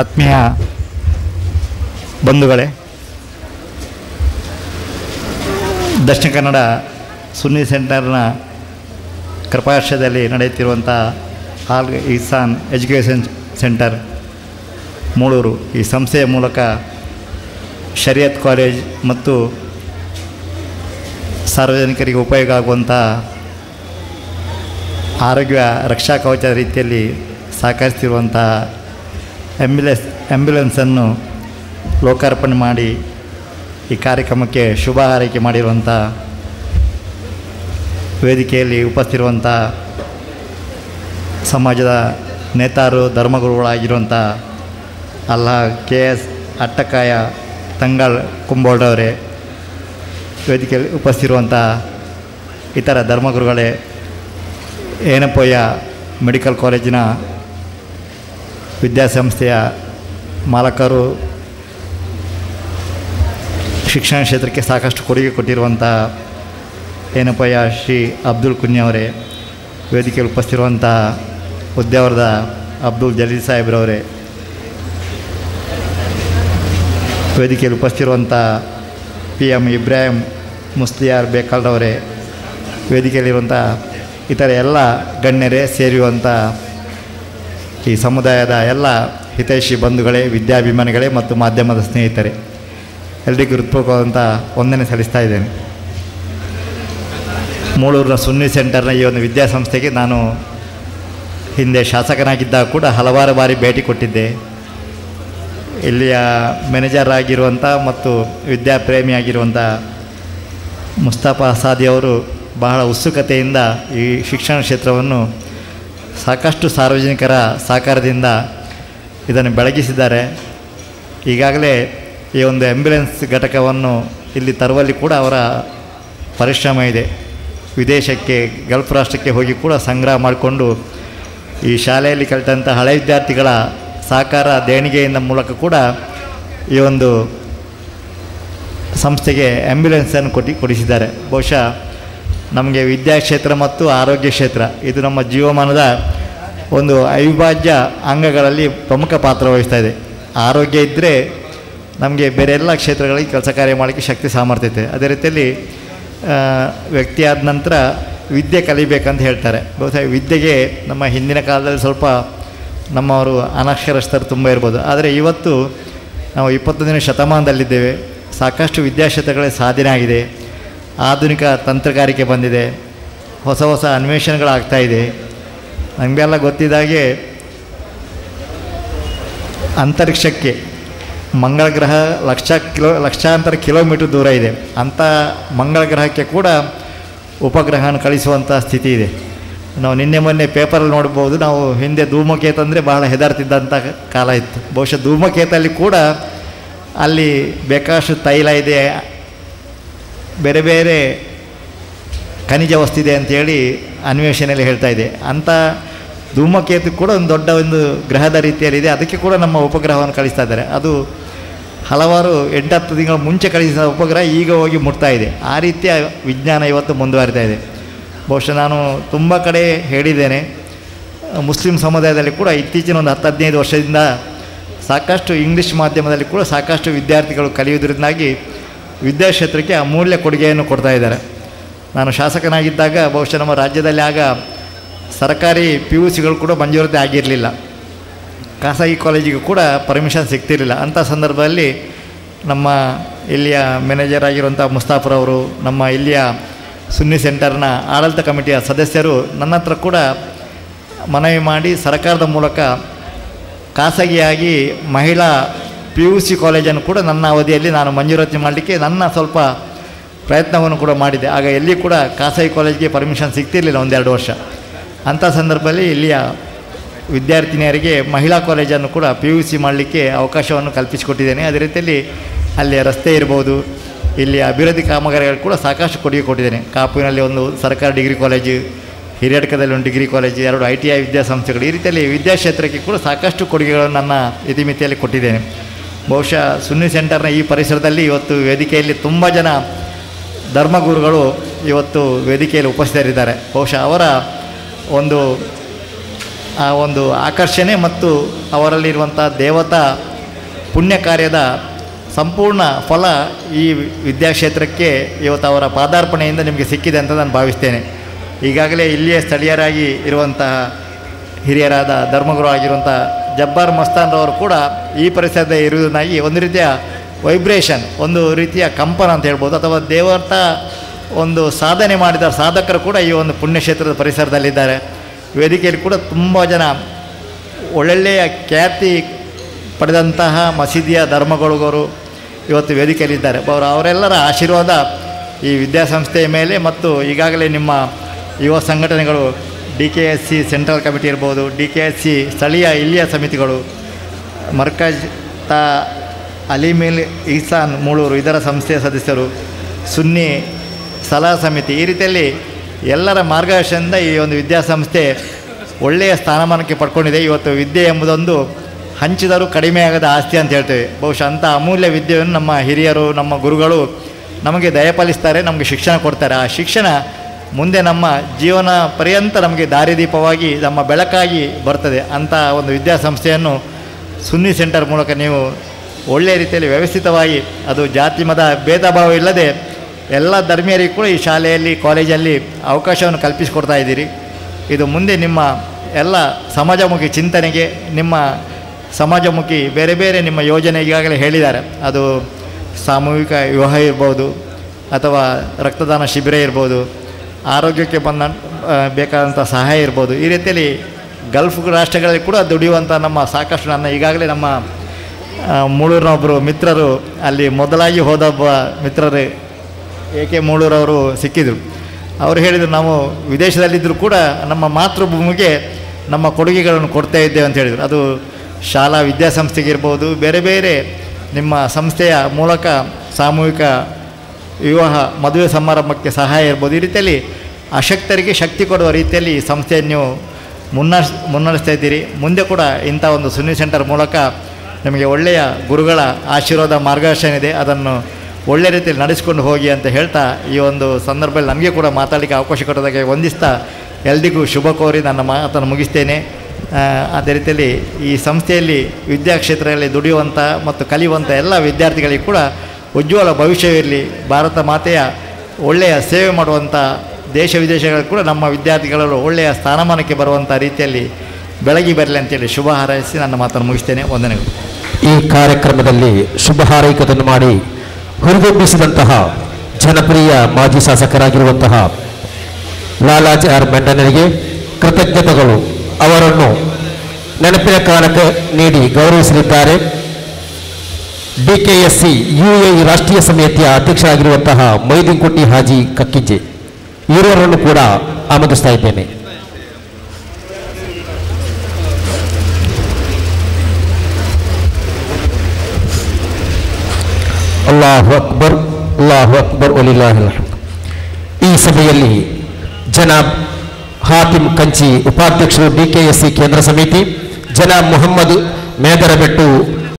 ಆತ್ಮೀಯ ಬಂಧುಗಳೇ, ದಕ್ಷಿಣ ಕನ್ನಡ ಸುನ್ನಿ ಸೆಂಟರ್ನ ಕೃಪಾಶ್ರಯದಲ್ಲಿ ನಡೆಯುತ್ತಿರುವಂಥ ಆಲ್ ಇಸಾನ್ ಎಜುಕೇಷನ್ ಸೆಂಟರ್ ಮೂಳೂರು ಈ ಸಂಸ್ಥೆಯ ಮೂಲಕ ಶರಿಯತ್ ಕಾಲೇಜ್ ಮತ್ತು ಸಾರ್ವಜನಿಕರಿಗೆ ಉಪಯೋಗ ಆಗುವಂಥ ಆರೋಗ್ಯ ರಕ್ಷಾ ಕವಚ ರೀತಿಯಲ್ಲಿ ಸಹಕರಿಸ್ತಿರುವಂಥ ಆ್ಯಂಬ್ಯುಲೆನ್ಸ್ ಆ್ಯಂಬ್ಯುಲೆನ್ಸನ್ನು ಲೋಕಾರ್ಪಣೆ ಮಾಡಿ ಈ ಕಾರ್ಯಕ್ರಮಕ್ಕೆ ಶುಭ ಹಾರೈಕೆ ಮಾಡಿರುವಂಥ ವೇದಿಕೆಯಲ್ಲಿ ಉಪಸ್ಥಿರುವಂಥ ಸಮಾಜದ ನೇತಾರು ಧರ್ಮಗುರುಗಳಾಗಿರುವಂಥ ಅಲ್ಲಾ ಕೆ ಎಸ್ ಅಟ್ಟಕಾಯ ತಂಗಾಳ್ ಕುಂಬೋಳವರೇ ವೇದಿಕೆಯಲ್ಲಿ ಉಪಸ್ಥಿರುವಂಥ ಇತರ ಧರ್ಮಗುರುಗಳೇ, ಏನಪ್ಪಯ್ಯ ಮೆಡಿಕಲ್ ಕಾಲೇಜಿನ ವಿದ್ಯಾಸಂಸ್ಥೆಯ ಮಾಲಕರು ಶಿಕ್ಷಣ ಕ್ಷೇತ್ರಕ್ಕೆ ಸಾಕಷ್ಟು ಕೊಡುಗೆ ಕೊಟ್ಟಿರುವಂಥ ಏನಪ್ಪಯ್ಯ ಶ್ರೀ ಅಬ್ದುಲ್ ಕುನ್ಯವರೇ ವೇದಿಕೆಯಲ್ಲಿ ಉಪಸ್ಥಿರುವಂಥ ಉದ್ಯಾವರದ ಅಬ್ದುಲ್ ಜಲೀಲ್ ಸಾಹೇಬ್ರವರೇ, ವೇದಿಕೆಯಲ್ಲಿ ಉಪಸ್ಥಿರುವಂಥ ಪಿ ಎಂ ಇಬ್ರಾಹಿಂ ಮುಸ್ತಿಯಾರ್ ಬೇಕಾಲ್ರವರೇ, ವೇದಿಕೆಯಲ್ಲಿರುವಂಥ ಇತರ ಎಲ್ಲ ಗಣ್ಯರೇ ಸೇರಿರುವಂಥ ಈ ಸಮುದಾಯದ ಎಲ್ಲ ಹಿತೈಷಿ ಬಂಧುಗಳೇ, ವಿದ್ಯಾಭಿಮಾನಿಗಳೇ ಮತ್ತು ಮಾಧ್ಯಮದ ಸ್ನೇಹಿತರೆ, ಎಲ್ರಿಗೂ ಹೃತ್ಪೂರ್ವಕವಾದಂಥ ವಂದನೆ ಸಲ್ಲಿಸ್ತಾ ಇದ್ದೇನೆ. ಮೂಳೂರಿನ ಸುನ್ನಿ ಸೆಂಟರ್ನ ಈ ಒಂದು ವಿದ್ಯಾಸಂಸ್ಥೆಗೆ ನಾನು ಹಿಂದೆ ಶಾಸಕನಾಗಿದ್ದಾಗ ಕೂಡ ಹಲವಾರು ಬಾರಿ ಭೇಟಿ ಕೊಟ್ಟಿದ್ದೆ. ಇಲ್ಲಿಯ ಮ್ಯಾನೇಜರ್ ಆಗಿರುವಂಥ ಮತ್ತು ವಿದ್ಯಾಪ್ರೇಮಿಯಾಗಿರುವಂಥ ಮುಸ್ತಫಾ ಸಾದಿಯವರು ಬಹಳ ಉತ್ಸುಕತೆಯಿಂದ ಈ ಶಿಕ್ಷಣ ಕ್ಷೇತ್ರವನ್ನು ಸಾಕಷ್ಟು ಸಾರ್ವಜನಿಕರ ಸಹಕಾರದಿಂದ ಇದನ್ನು ಬೆಳಗಿಸಿದ್ದಾರೆ. ಈಗಾಗಲೇ ಈ ಒಂದು ಆ್ಯಂಬ್ಯುಲೆನ್ಸ್ ಘಟಕವನ್ನು ಇಲ್ಲಿ ತರುವಲ್ಲಿ ಕೂಡ ಅವರ ಪರಿಶ್ರಮ ಇದೆ. ವಿದೇಶಕ್ಕೆ, ಗಲ್ಫ್ ರಾಷ್ಟ್ರಕ್ಕೆ ಹೋಗಿ ಕೂಡ ಸಂಗ್ರಹ ಮಾಡಿಕೊಂಡು ಈ ಶಾಲೆಯಲ್ಲಿ ಕಲಿತಂಥ ಹಳೆ ವಿದ್ಯಾರ್ಥಿಗಳ ಸಹಕಾರ ದೇಣಿಗೆಯಿಂದ ಮೂಲಕ ಕೂಡ ಈ ಒಂದು ಸಂಸ್ಥೆಗೆ ಆ್ಯಂಬ್ಯುಲೆನ್ಸನ್ನು ಕೊಟ್ಟು, ಕೊಡಿಸಿದ್ದಾರೆ. ಬಹುಶಃ ನಮಗೆ ವಿದ್ಯಾಕ್ಷೇತ್ರ ಮತ್ತು ಆರೋಗ್ಯ ಕ್ಷೇತ್ರ. ಇದು ನಮ್ಮ ಜೀವಮಾನದ ಒಂದು ಅವಿಭಾಜ್ಯ ಅಂಗಗಳಲ್ಲಿ ಪ್ರಮುಖ ಪಾತ್ರ ವಹಿಸ್ತಾ ಇದೆ. ಆರೋಗ್ಯ ಇದ್ದರೆ ನಮಗೆ ಬೇರೆ ಎಲ್ಲ ಕ್ಷೇತ್ರಗಳಿಗೆ ಕೆಲಸ ಕಾರ್ಯ ಮಾಡಲಿಕ್ಕೆ ಶಕ್ತಿ ಸಾಮರ್ಥ್ಯ ಇದೆ ಅದೇ ರೀತಿಯಲ್ಲಿ ವ್ಯಕ್ತಿಯಾದ ನಂತರ ವಿದ್ಯೆ ಕಲಿಬೇಕಂತ ಹೇಳ್ತಾರೆ. ಬಹುಶಃ ವಿದ್ಯೆಗೆ ನಮ್ಮ ಹಿಂದಿನ ಕಾಲದಲ್ಲಿ ಸ್ವಲ್ಪ ನಮ್ಮವರು ಅನಕ್ಷರಸ್ಥರು ತುಂಬ ಇರ್ಬೋದು. ಆದರೆ ಇವತ್ತು ನಾವು ಇಪ್ಪತ್ತೊಂದನೇ ಶತಮಾನದಲ್ಲಿದ್ದೇವೆ. ಸಾಕಷ್ಟು ವಿದ್ಯಾಕ್ಷೇತ್ರಗಳೇ ಸಾಧನೆ ಆಗಿದೆ. ಆಧುನಿಕ ತಂತ್ರಗಾರಿಕೆ ಬಂದಿದೆ. ಹೊಸ ಹೊಸ ಅನ್ವೇಷಣೆಗಳಾಗ್ತಾಯಿದೆ ನಮಗೆಲ್ಲ ಗೊತ್ತಿದ್ದಾಗೆ ಅಂತರಿಕ್ಷಕ್ಕೆ ಮಂಗಳ ಗ್ರಹ ಲಕ್ಷ ಕಿಲೋ, ಲಕ್ಷಾಂತರ ಕಿಲೋಮೀಟರ್ ದೂರ ಇದೆ. ಅಂಥ ಮಂಗಳ ಗ್ರಹಕ್ಕೆ ಕೂಡ ಉಪಗ್ರಹನ ಕಳಿಸುವಂಥ ಸ್ಥಿತಿ ಇದೆ. ನಾವು ನಿನ್ನೆ ಮೊನ್ನೆ ಪೇಪರಲ್ಲಿ ನೋಡ್ಬೋದು, ನಾವು ಹಿಂದೆ ಧೂಮಕೇತ ಅಂದರೆ ಬಹಳ ಹೆದರ್ತಿದ್ದಂಥ ಕಾಲ ಇತ್ತು. ಬಹುಶಃ ಧೂಮಕೇತಲ್ಲಿ ಕೂಡ ಅಲ್ಲಿ ಬೇಕಾಷ್ಟು ತೈಲ ಇದೆ ಬೇರೆ ಬೇರೆ ಖನಿಜ ವಸ್ತು ಇದೆ ಅಂತೇಳಿ ಅನ್ವೇಷಣೆಯಲ್ಲಿ ಹೇಳ್ತಾ ಇದೆ. ಅಂಥ ಧೂಮಕೇತು ಕೂಡ ಒಂದು ದೊಡ್ಡ ಒಂದು ಗ್ರಹದ ರೀತಿಯಲ್ಲಿದೆ ಅದಕ್ಕೆ ಕೂಡ ನಮ್ಮ ಉಪಗ್ರಹವನ್ನು ಕಳಿಸ್ತಾ ಇದ್ದಾರೆ. ಅದು ಹಲವಾರು ಎಂಟತ್ತು ತಿಂಗಳ ಮುಂಚೆ ಕಳಿಸಿದ ಉಪಗ್ರಹ ಈಗ ಹೋಗಿ ಮುಟ್ತಾ ಇದೆ. ಆ ರೀತಿಯ ವಿಜ್ಞಾನ ಇವತ್ತು ಮುಂದುವರಿತಾ ಇದೆ. ಬಹುಶಃ ನಾನು ತುಂಬ ಕಡೆ ಹೇಳಿದ್ದೇನೆ. ಮುಸ್ಲಿಂ ಸಮುದಾಯದಲ್ಲಿ ಕೂಡ ಇತ್ತೀಚಿನ ಒಂದು ಹತ್ತು ಹದಿನೈದು ವರ್ಷದಿಂದ ಸಾಕಷ್ಟು ಇಂಗ್ಲೀಷ್ ಮಾಧ್ಯಮದಲ್ಲಿ ಕೂಡ ಸಾಕಷ್ಟು ವಿದ್ಯಾರ್ಥಿಗಳು ಕಲಿಯುವುದರಿಂದಾಗಿ ವಿದ್ಯಾಕ್ಷೇತ್ರಕ್ಕೆ ಅಮೂಲ್ಯ ಕೊಡುಗೆಯನ್ನು ಕೊಡ್ತಾ ಇದ್ದಾರೆ. ನಾನು ಶಾಸಕನಾಗಿದ್ದಾಗ ಬಹುಶಃ ನಮ್ಮ ರಾಜ್ಯದಲ್ಲಿ ಆಗ ಸರ್ಕಾರಿ ಪಿ ಯು ಸಿಗಳು ಕೂಡ ಮಂಜೂರತೆ ಆಗಿರಲಿಲ್ಲ. ಖಾಸಗಿ ಕಾಲೇಜಿಗೂ ಕೂಡ ಪರ್ಮಿಷನ್ ಸಿಗ್ತಿರಲಿಲ್ಲ. ಅಂಥ ಸಂದರ್ಭದಲ್ಲಿ ನಮ್ಮ ಇಲ್ಲಿಯ ಮ್ಯಾನೇಜರ್ ಆಗಿರುವಂಥ ಮುಸ್ತಾಫರವರು ನಮ್ಮ ಇಲ್ಲಿಯ ಸುನ್ನಿ ಸೆಂಟರ್ನ ಆಡಳಿತ ಕಮಿಟಿಯ ಸದಸ್ಯರು ನನ್ನ ಹತ್ರ ಕೂಡ ಮನವಿ ಮಾಡಿ ಸರ್ಕಾರದ ಮೂಲಕ ಖಾಸಗಿಯಾಗಿ ಮಹಿಳಾ ಪಿ ಯು ಸಿ ಕಾಲೇಜನ್ನು ಕೂಡ ನನ್ನ ಅವಧಿಯಲ್ಲಿ ನಾನು ಮಂಜೂರಾತಿ ಮಾಡಲಿಕ್ಕೆ ನನ್ನ ಸ್ವಲ್ಪ ಪ್ರಯತ್ನವನ್ನು ಕೂಡ ಮಾಡಿದೆ. ಆಗ ಎಲ್ಲಿ ಕೂಡ ಖಾಸಗಿ ಕಾಲೇಜಿಗೆ ಪರ್ಮಿಷನ್ ಸಿಗ್ತಿರಲಿಲ್ಲ ಒಂದೆರಡು ವರ್ಷ. ಅಂಥ ಸಂದರ್ಭದಲ್ಲಿ ಇಲ್ಲಿಯ ವಿದ್ಯಾರ್ಥಿನಿಯರಿಗೆ ಮಹಿಳಾ ಕಾಲೇಜನ್ನು ಕೂಡ ಪಿ ಯು ಸಿ ಮಾಡಲಿಕ್ಕೆ ಅವಕಾಶವನ್ನು ಕಲ್ಪಿಸಿಕೊಟ್ಟಿದ್ದೇನೆ. ಅದೇ ರೀತಿಯಲ್ಲಿ ಅಲ್ಲಿ ರಸ್ತೆ ಇರ್ಬೋದು ಇಲ್ಲಿ ಅಭಿವೃದ್ಧಿ ಕಾಮಗಾರಿಗಳು ಕೂಡ ಸಾಕಷ್ಟು ಕೊಡುಗೆ ಕೊಟ್ಟಿದ್ದೇನೆ. ಕಾಪುವಿನಲ್ಲಿ ಒಂದು ಸರ್ಕಾರಿ ಡಿಗ್ರಿ ಕಾಲೇಜು ಹಿರಿಯಡ್ಕದಲ್ಲಿ ಒಂದು ಡಿಗ್ರಿ ಕಾಲೇಜು ಎರಡು ಐ ಟಿ ಐ ವಿದ್ಯಾಸಂಸ್ಥೆಗಳು. ಈ ರೀತಿಯಲ್ಲಿ ವಿದ್ಯಾಕ್ಷೇತ್ರಕ್ಕೆ ಕೂಡ ಸಾಕಷ್ಟು ಕೊಡುಗೆಗಳನ್ನು ನನ್ನ ಇತಿಮಿತಿಯಲ್ಲಿ ಕೊಟ್ಟಿದ್ದೇನೆ. ಬಹುಶಃ ಸುನ್ನಿ ಸೆಂಟರ್ನ ಈ ಪರಿಸರದಲ್ಲಿ ಇವತ್ತು ವೇದಿಕೆಯಲ್ಲಿ ತುಂಬ ಜನ ಧರ್ಮಗುರುಗಳು ಇವತ್ತು ವೇದಿಕೆಯಲ್ಲಿ ಉಪಸ್ಥಿತರಿದ್ದಾರೆ. ಬಹುಶಃ ಅವರ ಒಂದು, ಆ ಒಂದು ಆಕರ್ಷಣೆ ಮತ್ತು ಅವರಲ್ಲಿರುವಂಥ ದೇವತಾ ಪುಣ್ಯ ಕಾರ್ಯದ ಸಂಪೂರ್ಣ ಫಲ ಈ ವಿದ್ಯಾಕ್ಷೇತ್ರಕ್ಕೆ ಇವತ್ತು ಅವರ ಪಾದಾರ್ಪಣೆಯಿಂದ ನಿಮಗೆ ಸಿಕ್ಕಿದೆ ಅಂತ ನಾನು ಭಾವಿಸ್ತೇನೆ. ಈಗಾಗಲೇ ಇಲ್ಲಿಯೇ ಸ್ಥಳೀಯರಾಗಿ ಇರುವಂತಹ ಹಿರಿಯರಾದ ಧರ್ಮಗುರು ಆಗಿರುವಂಥ ಜಬ್ಬಾರ್ ಮಸ್ತಾನ್ರವರು ಕೂಡ ಈ ಪರಿಸರದ ಇರುವುದನ್ನಾಗಿ ಒಂದು ರೀತಿಯ ವೈಬ್ರೇಷನ್ ಒಂದು ರೀತಿಯ ಕಂಪನ ಅಂತ ಹೇಳ್ಬೋದು. ಅಥವಾ ದೇವರ್ಥ ಒಂದು ಸಾಧನೆ ಮಾಡಿದ ಸಾಧಕರು ಕೂಡ ಈ ಒಂದು ಪುಣ್ಯಕ್ಷೇತ್ರದ ಪರಿಸರದಲ್ಲಿದ್ದಾರೆ. ವೇದಿಕೆಯಲ್ಲಿ ಕೂಡ ತುಂಬ ಜನ ಒಳ್ಳೊಳ್ಳೆಯ ಖ್ಯಾತಿ ಪಡೆದಂತಹ ಮಸೀದಿಯ ಧರ್ಮಗಳಿಗೋರು ಇವತ್ತು ವೇದಿಕೆಯಲ್ಲಿದ್ದಾರೆ. ಅವರು ಅವರೆಲ್ಲರ ಆಶೀರ್ವಾದ ಈ ವಿದ್ಯಾಸಂಸ್ಥೆಯ ಮೇಲೆ ಮತ್ತು ಈಗಾಗಲೇ ನಿಮ್ಮ ಯುವ ಸಂಘಟನೆಗಳು D K S C central committee ಇರ್ಬೋದು, ಡಿ ಕೆ ಎಸ್ ಸಿ ಸ್ಥಳೀಯ ಇಲ್ಲಿಯ ಸಮಿತಿಗಳು ಮರ್ಕಜ್ ತಾ ಅಲಿಮಿಲ್ ಇಹ್ಸಾನ್ ಮೂಳೂರು ಇದರ ಸಂಸ್ಥೆಯ ಸದಸ್ಯರು, ಸುನ್ನಿ ಸಲಹಾ ಸಮಿತಿ. ಈ ರೀತಿಯಲ್ಲಿ ಎಲ್ಲರ ಮಾರ್ಗದರ್ಶನದಿಂದ ಈ ಒಂದು ವಿದ್ಯಾಸಂಸ್ಥೆ ಒಳ್ಳೆಯ ಸ್ಥಾನಮಾನಕ್ಕೆ ಪಡ್ಕೊಂಡಿದೆ. ಇವತ್ತು ವಿದ್ಯೆ ಎಂಬುದೊಂದು ಹಂಚಿದರೂ ಕಡಿಮೆ ಆಗದ ಆಸ್ತಿ ಅಂತ ಹೇಳ್ತೇವೆ. ಬಹುಶಃ ಅಂಥ ಅಮೂಲ್ಯ ವಿದ್ಯೆಯನ್ನು ನಮ್ಮ ಹಿರಿಯರು, ನಮ್ಮ ಗುರುಗಳು ನಮಗೆ ದಯಪಾಲಿಸ್ತಾರೆ, ನಮಗೆ ಶಿಕ್ಷಣ ಕೊಡ್ತಾರೆ. ಆ ಶಿಕ್ಷಣ ಮುಂದೆ ನಮ್ಮ ಜೀವನ ಪರ್ಯಂತ ನಮಗೆ ದಾರಿದೀಪವಾಗಿ, ನಮ್ಮ ಬೆಳಕಾಗಿ ಬರ್ತದೆ. ಅಂಥ ಒಂದು ವಿದ್ಯಾಸಂಸ್ಥೆಯನ್ನು ಸುನ್ನಿ ಸೆಂಟರ್ ಮೂಲಕ ನೀವು ಒಳ್ಳೆಯ ರೀತಿಯಲ್ಲಿ ವ್ಯವಸ್ಥಿತವಾಗಿ ಅದು ಜಾತಿ, ಮತ ಭೇದ ಭಾವ ಇಲ್ಲದೆ ಎಲ್ಲ ಧರ್ಮೀಯರಿಗೂ ಕೂಡ ಈ ಶಾಲೆಯಲ್ಲಿ, ಕಾಲೇಜಲ್ಲಿ ಅವಕಾಶವನ್ನು ಕಲ್ಪಿಸಿಕೊಡ್ತಾ ಇದ್ದೀರಿ. ಇದು ಮುಂದೆ ನಿಮ್ಮ ಎಲ್ಲ ಸಮಾಜಮುಖಿ ಚಿಂತನೆಗೆ, ನಿಮ್ಮ ಸಮಾಜಮುಖಿ ಬೇರೆ ಬೇರೆ ನಿಮ್ಮ ಯೋಜನೆ ಈಗಾಗಲೇ ಹೇಳಿದ್ದಾರೆ. ಅದು ಸಾಮೂಹಿಕ ವಿವಾಹ ಇರ್ಬೋದು, ಅಥವಾ ರಕ್ತದಾನ ಶಿಬಿರ ಇರ್ಬೋದು, ಆರೋಗ್ಯಕ್ಕೆ ಬಂದ ಬೇಕಾದಂಥ ಸಹಾಯ ಇರ್ಬೋದು. ಈ ರೀತಿಯಲ್ಲಿ ಗಲ್ಫ್ ರಾಷ್ಟ್ರಗಳಲ್ಲಿ ಕೂಡ ದುಡಿಯುವಂಥ ನಮ್ಮ ಸಾಕಷ್ಟು ನನ್ನ ಈಗಾಗಲೇ ನಮ್ಮ ಮೂಳೂರಿನೊಬ್ಬರು ಮಿತ್ರರು ಅಲ್ಲಿ ಮೊದಲಾಗಿ ಹೋದೊಬ್ಬ ಮಿತ್ರರು ಎ ಕೆ ಮೂಳೂರವರು ಸಿಕ್ಕಿದರು. ಅವರು ಹೇಳಿದರು, ನಾವು ವಿದೇಶದಲ್ಲಿದ್ದರೂ ಕೂಡ ನಮ್ಮ ಮಾತೃಭೂಮಿಗೆ ನಮ್ಮ ಕೊಡುಗೆಗಳನ್ನು ಕೊಡ್ತಾ ಇದ್ದೇವೆ ಅಂತ ಹೇಳಿದರು. ಅದು ಶಾಲಾ ವಿದ್ಯಾಸಂಸ್ಥೆಗೆ ಇರ್ಬೋದು, ಬೇರೆ ಬೇರೆ ನಿಮ್ಮ ಸಂಸ್ಥೆಯ ಮೂಲಕ ಸಾಮೂಹಿಕ ವಿವಾಹ, ಮದುವೆ ಸಮಾರಂಭಕ್ಕೆ ಸಹಾಯ ಇರ್ಬೋದು. ಈ ರೀತಿಯಲ್ಲಿ ಅಶಕ್ತರಿಗೆ ಶಕ್ತಿ ಕೊಡುವ ರೀತಿಯಲ್ಲಿ ಈ ಸಂಸ್ಥೆಯನ್ನು ಮುನ್ನಡೆಸ್ ಮುನ್ನಡೆಸ್ತಾ ಇದ್ದೀರಿ. ಮುಂದೆ ಕೂಡ ಇಂಥ ಒಂದು ಸುನ್ನಿ ಸೆಂಟರ್ ಮೂಲಕ ನಿಮಗೆ ಒಳ್ಳೆಯ ಗುರುಗಳ ಆಶೀರ್ವಾದ ಮಾರ್ಗದರ್ಶನ ಇದೆ ಅದನ್ನು ಒಳ್ಳೆ ರೀತಿಯಲ್ಲಿ ನಡೆಸಿಕೊಂಡು ಹೋಗಿ ಅಂತ ಹೇಳ್ತಾ ಈ ಒಂದು ಸಂದರ್ಭದಲ್ಲಿ ನಮಗೆ ಕೂಡ ಮಾತಾಡಲಿಕ್ಕೆ ಅವಕಾಶ ಕೊಡೋದಕ್ಕೆ ವಂದಿಸ್ತಾ ಎಲ್ರಿಗೂ ಶುಭ ಕೋರಿ ನನ್ನ ಮಾತನ್ನು ಮುಗಿಸ್ತೇನೆ. ಅದೇ ರೀತಿಯಲ್ಲಿ ಈ ಸಂಸ್ಥೆಯಲ್ಲಿ ವಿದ್ಯಾಕ್ಷೇತ್ರದಲ್ಲಿ ದುಡಿಯುವಂಥ ಮತ್ತು ಕಲಿಯುವಂಥ ಎಲ್ಲ ವಿದ್ಯಾರ್ಥಿಗಳಿಗೆ ಕೂಡ ಉಜ್ವಲ ಭವಿಷ್ಯವಿರಲಿ ಭಾರತ ಮಾತೆಯ ಒಳ್ಳೆಯ ಸೇವೆ ಮಾಡುವಂಥ ದೇಶ ವಿದೇಶಗಳಲ್ಲಿ ಕೂಡ ನಮ್ಮ ವಿದ್ಯಾರ್ಥಿಗಳು ಒಳ್ಳೆಯ ಸ್ಥಾನಮಾನಕ್ಕೆ ಬರುವಂಥ ರೀತಿಯಲ್ಲಿ ಬೆಳಗಿ ಬರಲಿ ಅಂತೇಳಿ ಶುಭ ಹಾರೈಸಿ ನನ್ನ ಮಾತನ್ನು ಮುಗಿಸ್ತೇನೆ. ವಂದನೆಗಳು. ಈ ಕಾರ್ಯಕ್ರಮದಲ್ಲಿ ಶುಭ ಹಾರೈಕೆಯನ್ನು ಮಾಡಿ ಹುರಿದುಂಬಿಸಿದಂತಹ ಜನಪ್ರಿಯ ಮಾಜಿ ಶಾಸಕರಾಗಿರುವಂತಹ ಲಾಲಾಜಿ ಆರ್ ಮೆಂಡನರಿಗೆ ಕೃತಜ್ಞತೆಗಳು. ಅವರನ್ನು ನೆನಪಿನ ಕಾರಣಕ್ಕೆ ನೀಡಿ ಗೌರವಿಸಲಿದ್ದಾರೆ. ಡಿಕೆಎಸ್ಸಿ ಎ ರಾಷ್ಟ್ರೀಯ ಸಮಿತಿಯ ಅಧ್ಯಕ್ಷರಾಗಿರುವಂತಹ ಮೈದಿಂಕುಟ್ಟಿ ಹಾಜಿ ಕಕ್ಕಿಂಜೆ ಇವರನ್ನು ಕೂಡ ಆಮಂತ್ರಿಸ್ತಾ ಇದ್ದೇನೆ ಅಲ್ಲಾಹು ಅಕ್ಬರ್ ಅಲ್ಲಾಹು ಅಕ್ಬರ್ ಒಲಿಲ್ಲಾಹಿಲ್ ಹಮ್ದ್. ಈ ಸಭೆಯಲ್ಲಿ ಜನಾಬ್ ಹಾತಿಮ್ ಕಂಚಿ ಉಪಾಧ್ಯಕ್ಷರು ಡಿಕೆಎಸ್ಸಿ ಕೇಂದ್ರ ಸಮಿತಿ, ಜನಾಬ್ ಮೊಹಮ್ಮದ್ ಮೇದರಬೆಟ್ಟು